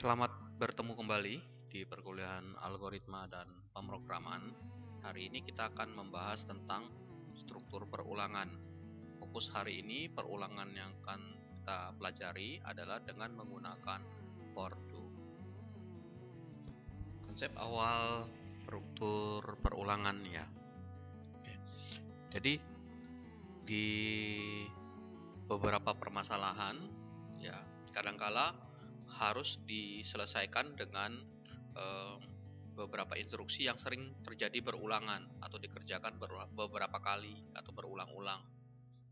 Selamat bertemu kembali di perkuliahan algoritma dan pemrograman. Hari ini kita akan membahas tentang struktur perulangan. Fokus hari ini perulangan yang akan kita pelajari adalah dengan menggunakan for to. Konsep awal struktur perulangan ya. Jadi di beberapa permasalahan ya kadangkala harus diselesaikan dengan um, beberapa instruksi yang sering terjadi berulangan atau dikerjakan beberapa kali atau berulang-ulang.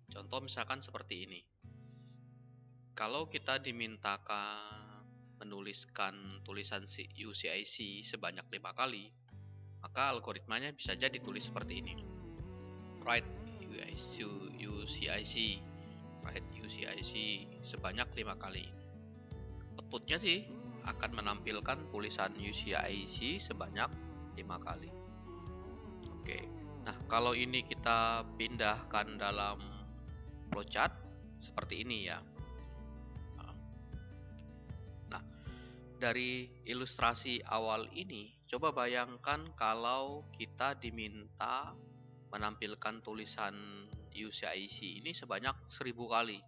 Contoh misalkan seperti ini. Kalau kita dimintakan menuliskan tulisan UCIC sebanyak lima kali, maka algoritmanya bisa jadi ditulis seperti ini. Write UCIC, write UCIC sebanyak lima kali outputnya sih akan menampilkan tulisan UCIC sebanyak lima kali. Oke, nah kalau ini kita pindahkan dalam flowchart seperti ini ya. Nah, dari ilustrasi awal ini, coba bayangkan kalau kita diminta menampilkan tulisan UCIC ini sebanyak seribu kali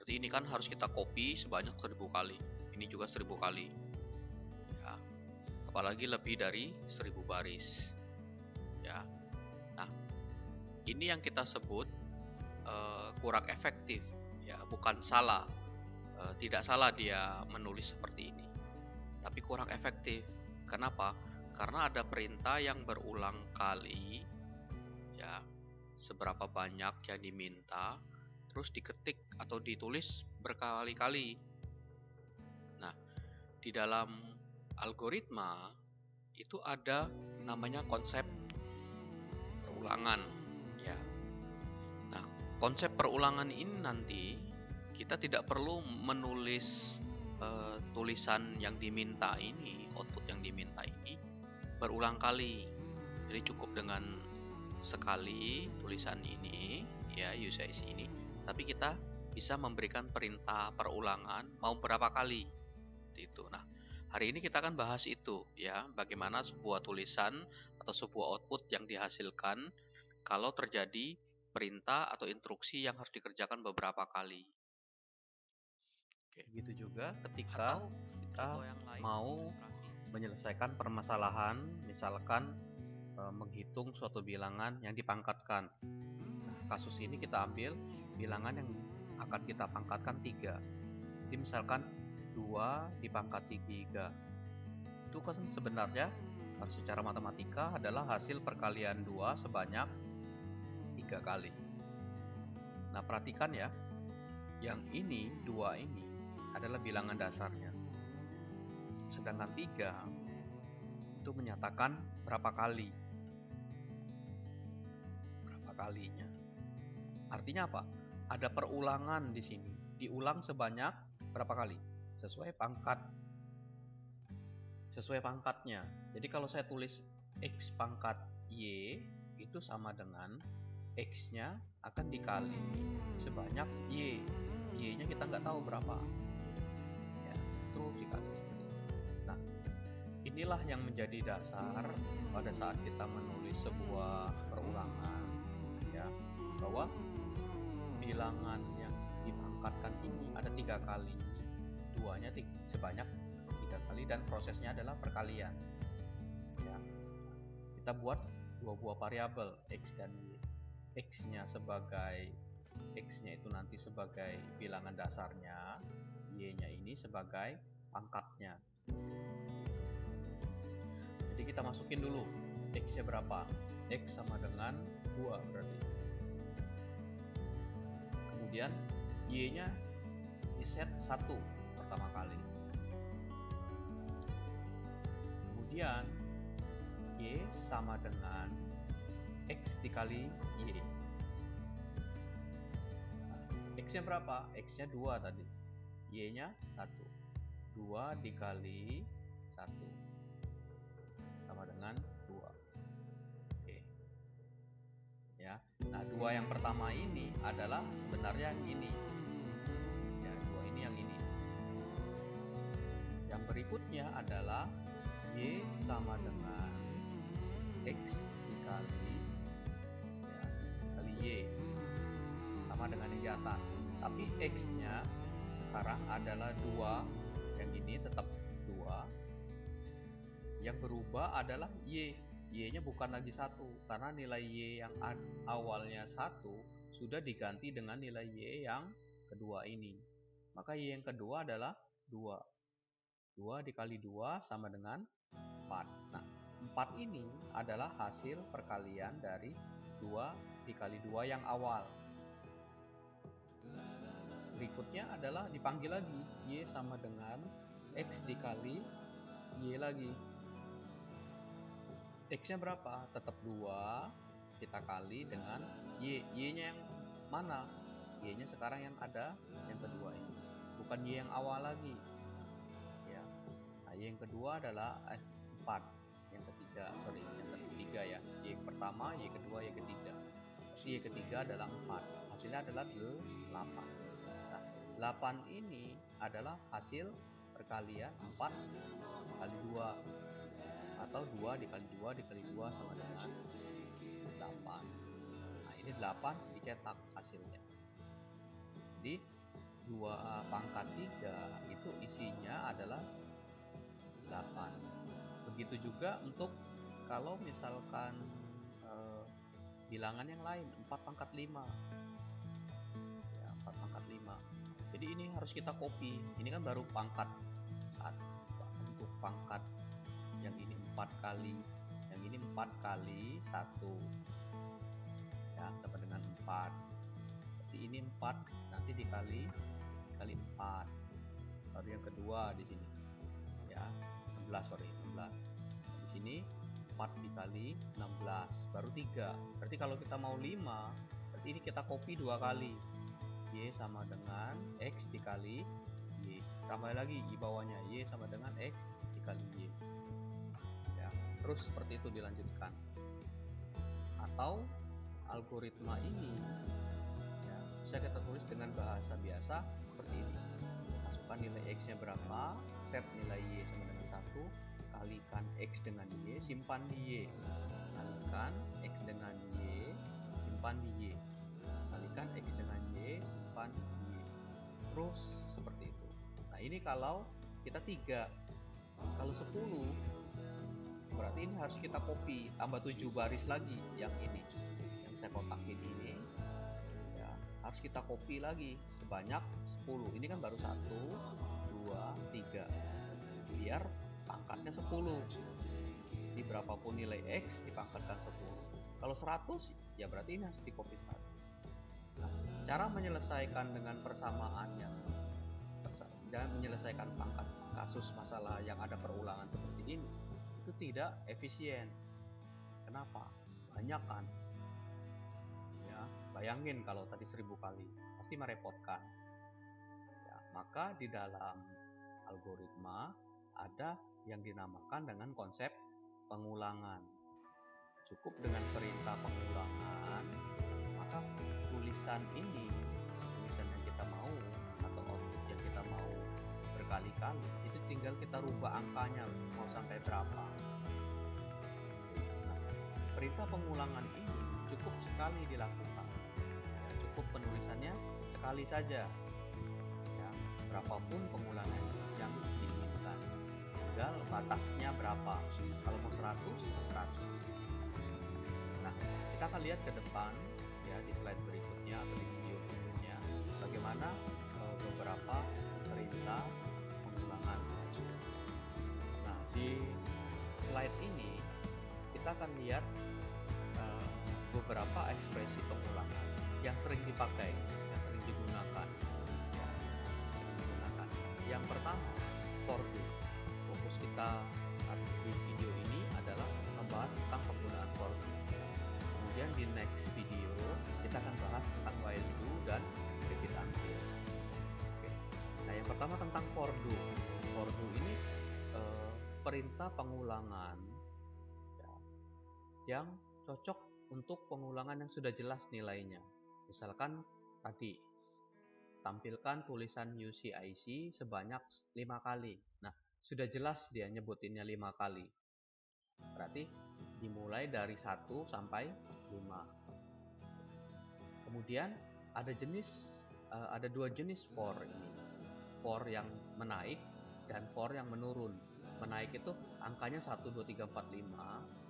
Berarti ini kan harus kita copy sebanyak seribu kali. Ini juga seribu kali. Ya. Apalagi lebih dari seribu baris. Ya. Nah, ini yang kita sebut uh, kurang efektif. Ya, bukan salah. Uh, tidak salah dia menulis seperti ini. Tapi kurang efektif. Kenapa? Karena ada perintah yang berulang kali. Ya, seberapa banyak yang diminta terus diketik atau ditulis berkali-kali. Nah, di dalam algoritma itu ada namanya konsep perulangan ya. Nah, konsep perulangan ini nanti kita tidak perlu menulis uh, tulisan yang diminta ini, output yang diminta ini berulang kali. Jadi cukup dengan sekali tulisan ini ya UCIC ini tapi kita bisa memberikan perintah perulangan mau berapa kali itu. Nah, hari ini kita akan bahas itu ya, bagaimana sebuah tulisan atau sebuah output yang dihasilkan kalau terjadi perintah atau instruksi yang harus dikerjakan beberapa kali. Oke. Begitu juga ketika atau kita mau menyelesaikan permasalahan, misalkan e, menghitung suatu bilangan yang dipangkatkan. Nah, kasus ini kita ambil bilangan yang akan kita pangkatkan tiga. Jadi misalkan dua dipangkat tiga itu kan sebenarnya secara matematika adalah hasil perkalian dua sebanyak tiga kali. Nah perhatikan ya, yang ini dua ini adalah bilangan dasarnya. Sedangkan tiga itu menyatakan berapa kali. Berapa kalinya. Artinya apa? Ada perulangan di sini. Diulang sebanyak berapa kali? Sesuai pangkat. Sesuai pangkatnya. Jadi kalau saya tulis X pangkat Y itu sama dengan X-nya akan dikali sebanyak Y. Y-nya kita nggak tahu berapa. Ya, terus dikali. Nah, inilah yang menjadi dasar pada saat kita menulis sebuah perulangan ya bahwa bilangan yang dipangkatkan ini ada tiga kali. Duanya tiga, sebanyak tiga kali dan prosesnya adalah perkalian. Ya. Kita buat dua buah variabel x dan y. X nya sebagai x nya itu nanti sebagai bilangan dasarnya y nya ini sebagai pangkatnya. Jadi kita masukin dulu x nya berapa? X sama dengan 2 berarti kemudian y nya di set 1 pertama kali. Kemudian y sama dengan x dikali y. X nya berapa? x nya 2 tadi. Y nya 1 2 dikali dua yang pertama ini adalah sebenarnya yang ini. Ya, dua ini yang ini. Yang berikutnya adalah Y sama dengan X dikali ya, kali Y sama dengan yang di atas. Tapi X-nya sekarang adalah dua yang ini tetap dua yang berubah adalah Y Y-nya bukan lagi satu karena nilai Y yang awalnya satu sudah diganti dengan nilai Y yang kedua ini. Maka Y yang kedua adalah 2. 2 dikali 2 sama dengan 4. Nah, 4 ini adalah hasil perkalian dari 2 dikali 2 yang awal. Berikutnya adalah dipanggil lagi. Y sama dengan X dikali Y lagi. X-nya berapa? Tetap 2 kita kali dengan Y. Y-nya yang mana? Y-nya sekarang yang ada yang kedua ini. Bukan Y yang awal lagi. Ya. Nah, Y yang kedua adalah eh, 4. Yang ketiga, sorry, yang ketiga ya. Y pertama, Y kedua, Y ketiga. Y ketiga adalah 4. Hasilnya adalah 8. Nah, 8 ini adalah hasil perkalian 4 kali 2 atau 2 dikali 2 dikali 2 sama dengan 8 nah ini 8 dicetak hasilnya. Jadi 2 pangkat 3 itu isinya adalah 8 begitu juga untuk kalau misalkan eh, bilangan yang lain 4 pangkat 5 ya 4 pangkat 5 jadi ini harus kita copy. Ini kan baru pangkat saat untuk pangkat empat kali. Yang ini empat kali satu. Ya sama dengan empat. Jadi ini empat nanti dikali kali empat. Baru yang kedua di sini. Ya 16 sorry 16 di sini 4 dikali 16 baru 3 berarti kalau kita mau 5 berarti ini kita copy dua kali. Y sama dengan X dikali Y. Tambah lagi di bawahnya. Y sama dengan X dikali Y terus seperti itu dilanjutkan. Atau algoritma ini ya, bisa kita tulis dengan bahasa biasa seperti ini. Masukkan nilai x nya berapa set nilai y sama dengan satu kalikan x dengan y simpan di y. Kalikan x dengan y simpan di y. Kalikan x dengan y simpan di y. Terus seperti itu. Nah ini kalau kita tiga. Kalau 10 berarti ini harus kita copy tambah 7 baris lagi yang ini yang saya kotakin ini. Ya harus kita copy lagi sebanyak 10 ini kan baru 1 2 3 biar pangkatnya 10 di berapapun nilai X dipangkatkan 10 kalau 100 ya berarti ini harus di copy 1 nah, cara menyelesaikan dengan persamaannya dan menyelesaikan pangkat kasus masalah yang ada perulangan seperti ini itu tidak efisien. Kenapa? Banyak kan? Ya, bayangin kalau tadi seribu kali, pasti merepotkan. Ya, maka di dalam algoritma ada yang dinamakan dengan konsep pengulangan. Cukup dengan perintah pengulangan, maka tulisan ini, tulisan yang kita mau berkali-kali, itu tinggal kita rubah angkanya mau sampai berapa. Perintah pengulangan ini cukup sekali dilakukan. Ya, cukup penulisannya sekali saja. Ya, berapapun pengulangan yang diinginkan tinggal batasnya berapa. Kalau mau 100 100 nah kita akan lihat ke depan ya di slide berikutnya atau di video berikutnya bagaimana e, beberapa perintah kita akan lihat uh, beberapa ekspresi pengulangan yang sering dipakai, yang sering digunakan. Ya. Yang pertama, for do. Fokus kita di video ini adalah membahas tentang penggunaan for do. Kemudian di next video kita akan bahas tentang while do dan repeat until. Oke. Nah, yang pertama tentang for do. For do ini perintah pengulangan yang cocok untuk pengulangan yang sudah jelas nilainya. Misalkan tadi tampilkan tulisan UCIC sebanyak lima kali. Nah, sudah jelas dia nyebutinnya lima kali. Berarti dimulai dari 1 sampai 5. Kemudian ada jenis uh, ada dua jenis for ini. For yang menaik dan for yang menurun. Menaik itu angkanya 1 2 3 4 5.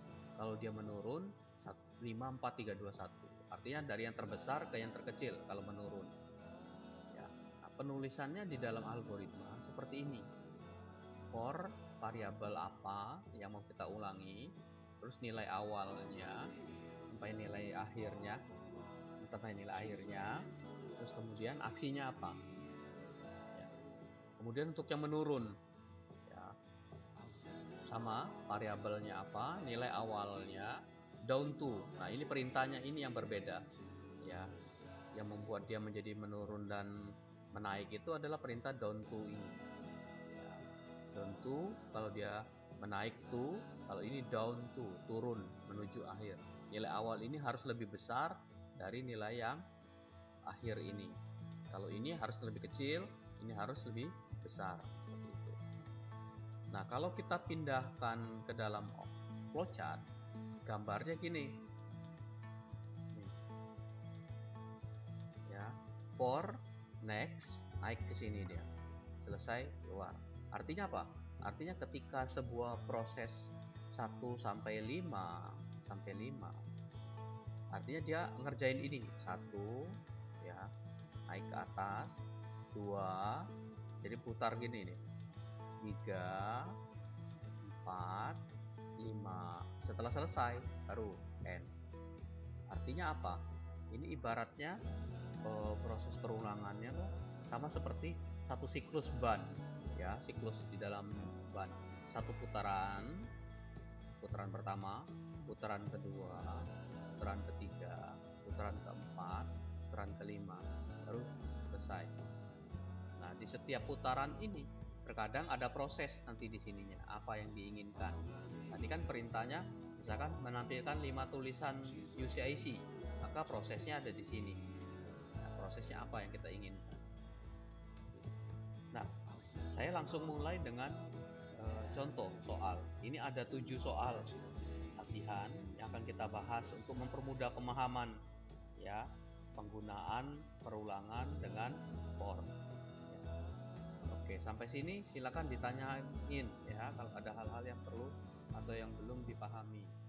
Kalau dia menurun 5 4 3 2 1. Artinya dari yang terbesar ke yang terkecil kalau menurun. Ya. Nah, penulisannya di dalam algoritma seperti ini. For variabel apa yang mau kita ulangi terus nilai awalnya sampai nilai akhirnya sampai nilai akhirnya terus kemudian aksinya apa ya. kemudian untuk yang menurun sama variabelnya apa nilai awalnya down to. Nah ini perintahnya ini yang berbeda. Ya yang membuat dia menjadi menurun dan menaik itu adalah perintah down to ini. Ya. down to kalau dia menaik to kalau ini down to turun menuju akhir. Nilai awal ini harus lebih besar dari nilai yang akhir ini. Kalau ini harus lebih kecil ini harus lebih besar. Seperti nah kalau kita pindahkan ke dalam flowchart gambarnya gini. Ya for next naik ke sini dia. Selesai keluar. Artinya apa? Artinya ketika sebuah proses 1 sampai 5 sampai 5 artinya dia ngerjain ini. Satu ya naik ke atas. Dua jadi putar gini nih tiga empat lima. Setelah selesai baru end artinya apa? Ini ibaratnya uh, proses perulangannya tuh sama seperti satu siklus ban ya. Siklus di dalam ban. Satu putaran putaran pertama, putaran kedua, putaran ketiga, putaran keempat, putaran kelima, baru selesai. Nah, di setiap putaran ini terkadang ada proses nanti di sininya, apa yang diinginkan. Tadi kan perintahnya misalkan menampilkan lima tulisan UCIC, maka prosesnya ada di sini. Nah, prosesnya apa yang kita inginkan. Nah, saya langsung mulai dengan Eh, contoh soal. Ini ada tujuh soal latihan yang akan kita bahas untuk mempermudah pemahaman ya penggunaan perulangan dengan for. Oke, sampai sini silakan ditanyain ya kalau ada hal-hal yang perlu atau yang belum dipahami.